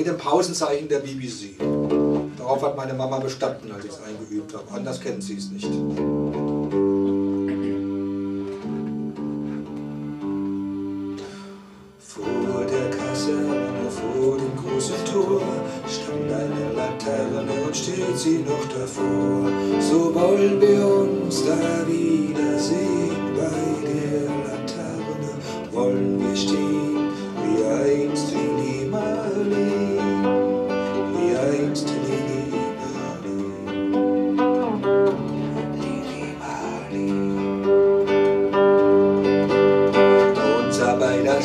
mit dem Pausenzeichen der BBC. Darauf hat meine Mama bestanden, als ich es eingeübt habe. Anders kennt sie es nicht. Vor der Kaserne, vor dem großen Tor, stand eine Laterne und steht sie noch davor. So wollen wir uns da wiedersehen bei der Laterne, wollen wir stehen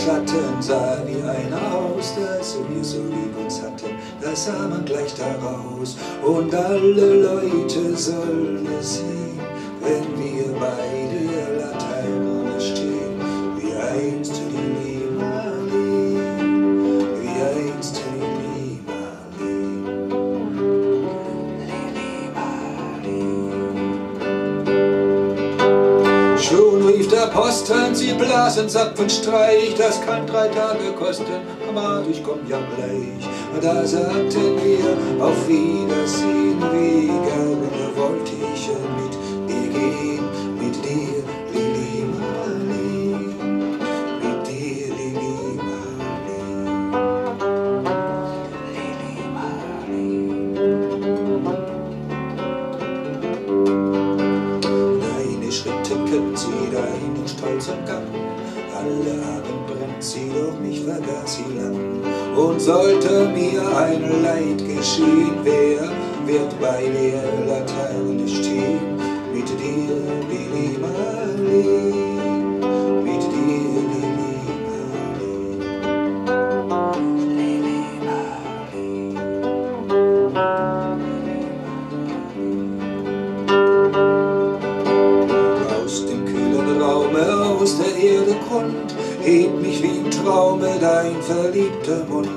Schatten sah wie einer aus, dass wir so lieb uns hatten, das sah man gleich daraus. Und alle Leute sollen es sehen, wenn wir bei Posten, sie blasen Zapfenstreich, das kann drei Tage kosten, aber ich komm ja gleich. Da sagten wir auf Wiedersehen, wie gerne wollte ich Kennt sie, deinen stolzen Gang. Alle Abend brennt sie, doch mich vergaß sie lang. Und sollte mir ein Leid geschehen, wer wird bei der Laterne stehen? Aus der Erde Grund, hebt mich wie im Traume dein verliebter Mund.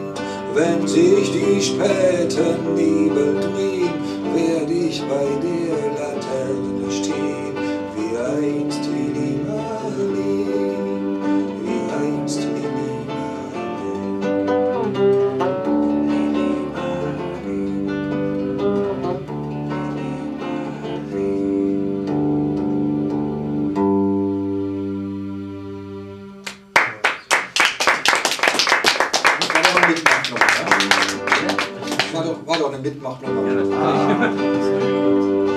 Wenn sich die späten Nebel drehen, werd ich bei der Laterne war doch eine Mitmachung. Ja, natürlich.